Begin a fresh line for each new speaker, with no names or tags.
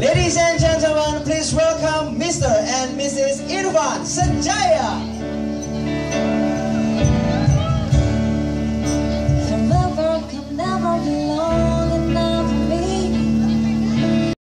Ladies and gentlemen, please welcome Mr. and Mrs. Irwan Sanjaya.